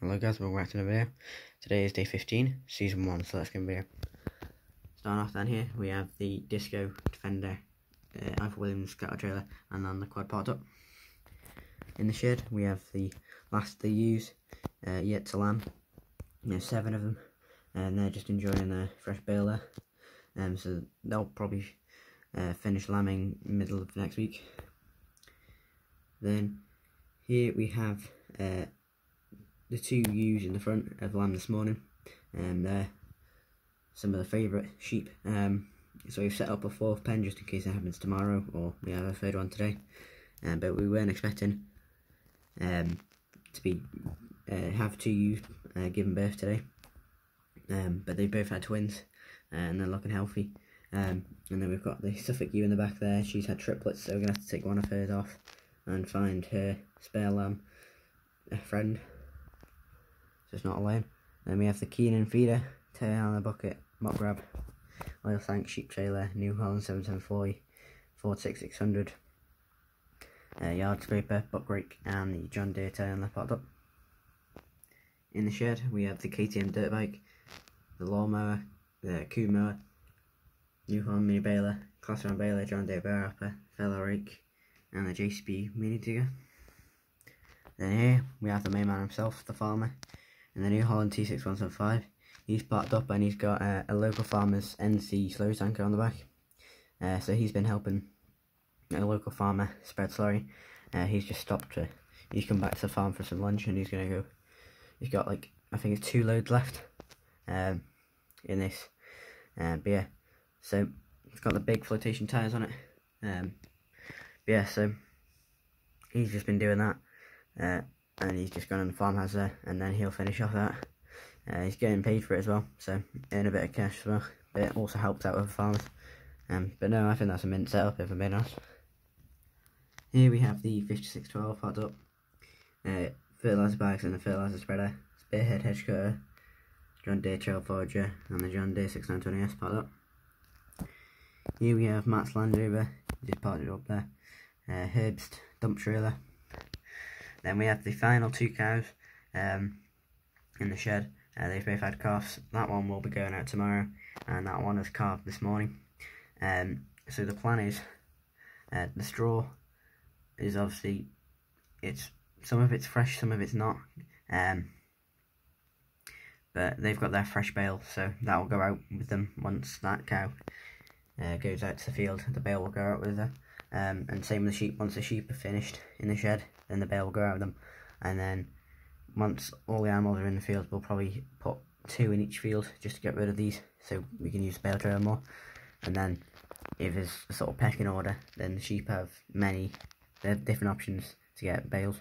Hello guys, welcome back to another video. Today is day 15, season 1, so let's get video. Starting off down here, we have the Disco Defender, uh, Ifor Williams scatter trailer, and then the quad parked up. In the shed, we have the last they use, uh, yet to lamb. There's seven of them, and they're just enjoying their fresh bale there. Um, so they'll probably uh, finish lambing middle of next week. Then here we have uh, the two ewes in the front of lamb this morning, and they're some of the favourite sheep. Um, so we've set up a fourth pen just in case it happens tomorrow, or we have a third one today. Um, but we weren't expecting um, to be uh, have two ewes uh, given birth today. Um, but they both had twins, uh, and they're looking healthy. Um, and then we've got the Suffolk ewe in the back there. She's had triplets, so we're gonna have to take one of hers off and find her spare lamb, a friend, so it's not alone. Then we have the Keenan feeder, tail on the bucket, mock grab, oil tank, sheep trailer, New Holland 7740, Ford 6600, uh, yard scraper, buck rake, and the John Deere on the popped up. In the shed, we have the KTM dirt bike, the lawnmower, the Kuhn mower, New Holland mini baler, Claas 1 baler, John Deere bear upper, Fella rake, and the JCB mini digger. Then here we have the main man himself, the farmer, the New Holland T6175. He's parked up and he's got uh, a local farmer's NC slow tanker on the back. Uh, so he's been helping a local farmer spread slurry. Uh, he's just stopped to, he's come back to the farm for some lunch and he's going to go, he's got like, I think it's two loads left um, in this. Uh, but yeah, so it's got the big flotation tyres on it. Um, yeah, so he's just been doing that. And he's just gone on the farmhouse there, and then he'll finish off that. Uh, he's getting paid for it as well, so earn a bit of cash as well. But it also helps out with farmers. Um, but no, I think that's a mint setup if I'm being honest. Here we have the 5612 hot up, uh, fertiliser bags and the fertiliser spreader, spearhead hedge cutter, John Deere trail forager, and the John Deere 6920S part up. Here we have Matt's Land Rover, just parked it up there, uh, Herbst dump trailer, then we have the final two cows um, in the shed. Uh, they've both had calves. That one will be going out tomorrow, and that one has calved this morning. Um, so the plan is, uh, the straw is obviously, it's some of it's fresh, some of it's not. Um, but they've got their fresh bale, so that will go out with them once that cow uh, goes out to the field. The bale will go out with her. Um, and same with the sheep. Once the sheep are finished in the shed, then the bale will go out with them. And then once all the animals are in the field, we'll probably put two in each field just to get rid of these, so we can use the bale trailer more. And then if there's a sort of pecking order, then the sheep have many they have different options to get bales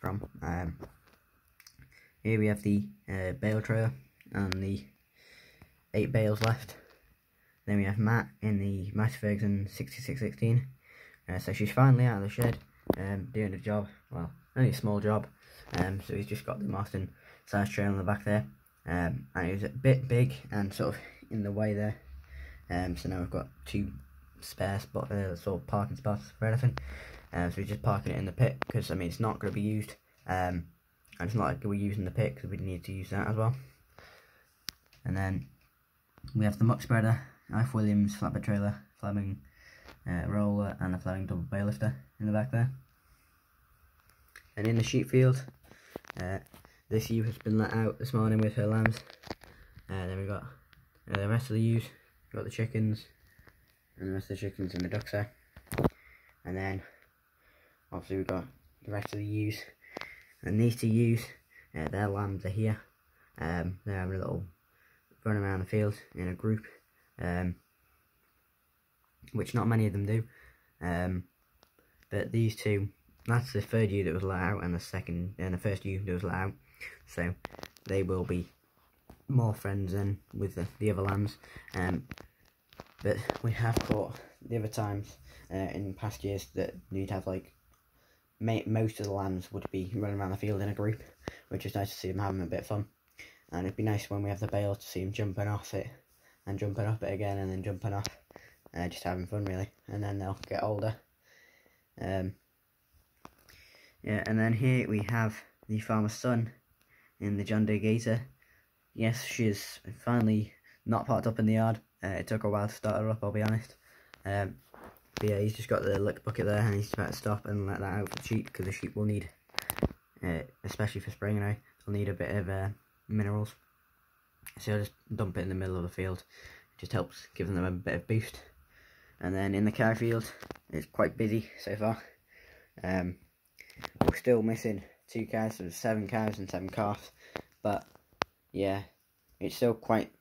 from. Um, here we have the uh, bale trailer and the eight bales left. Then we have Matt in the Massey Ferguson 6616. Uh, so she's finally out of the shed, um, doing a job. Well, only a small job. Um, so he's just got the Martin size trailer on the back there. Um, and it was a bit big and sort of in the way there. Um, so now we've got two spare spot, uh, sort of parking spots for anything. Um, so we're just parking it in the pit because I mean it's not going to be used. Um, and it's not like we're using the pit because we need to use that as well. And then we have the muck spreader Ifor Williams flatbed trailer, Fleming uh, and a Fleming double bay lifter in the back there. And in the sheep field, uh, this ewe has been let out this morning with her lambs. Uh, then we've got uh, the rest of the ewes, we've got the chickens, and the rest of the chickens and the ducks there. And then, obviously we've got the rest of the ewes. And these two ewes, uh, their lambs are here. Um, they're having a little run around the field in a group um, which not many of them do. Um, but these two, that's the third ewe that was let out, and the second and the first ewe that was let out. So they will be more friends than with the, the other lambs. Um, but we have caught the other times uh, in past years that you'd have like most of the lambs would be running around the field in a group, which is nice to see them having a bit of fun. And it'd be nice when we have the bale to see them jumping off it and jumping up it again and then jumping off. Uh, just having fun really. And then they'll get older. Um, yeah, and then here we have the farmer's son. in the John Deere Gator. Yes, she's finally not parked up in the yard. Uh, it took a while to start her up, I'll be honest. Um, but yeah, he's just got the lick bucket there and he's about to stop and let that out for the sheep because the sheep will need, uh, especially for spring now, they'll need a bit of uh, minerals. So I'll just dump it in the middle of the field. It just helps give them a bit of boost. And then in the cow field, it's quite busy so far. Um, we're still missing two cows, so seven cows and seven calves. But yeah, it's still quite,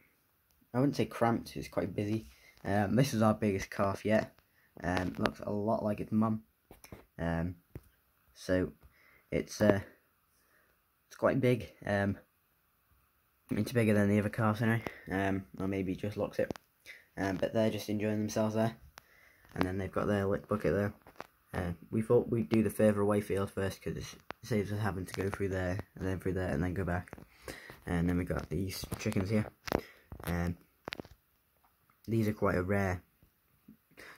I wouldn't say cramped, it's quite busy. Um, this is our biggest calf yet. Um, looks a lot like its mum. Um, so it's uh, it's quite big. Um, it's bigger than the other calves anyway. Um, or maybe just looks it. Um, but they're just enjoying themselves there. And then they've got their lick bucket there. Uh, we thought we'd do the further away field first because it saves us having to go through there and then through there and then go back. And then we got these chickens here. Um, these are quite a rare,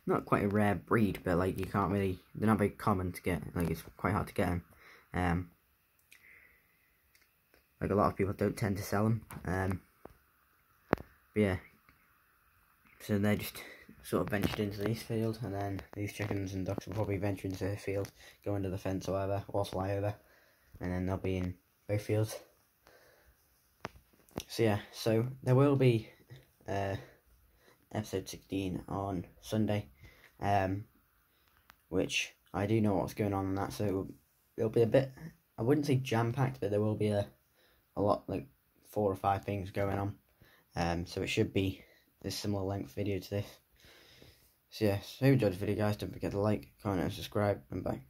not quite a rare breed, but like you can't really, they're not very common to get. Like it's quite hard to get them. Um, like a lot of people don't tend to sell them. Um, but yeah, so they're just sort of ventured into this field, and then these chickens and ducks will probably venture into the field, go under the fence or whatever, or fly over, and then they'll be in both fields. So yeah, so there will be uh, episode 16 on Sunday, um, which I do know what's going on in that, so it'll be a bit, I wouldn't say jam-packed, but there will be a, a lot, like four or five things going on, um, so it should be a similar length video to this. So yes, hope you enjoyed the video guys, don't forget to like, comment and subscribe, and bye.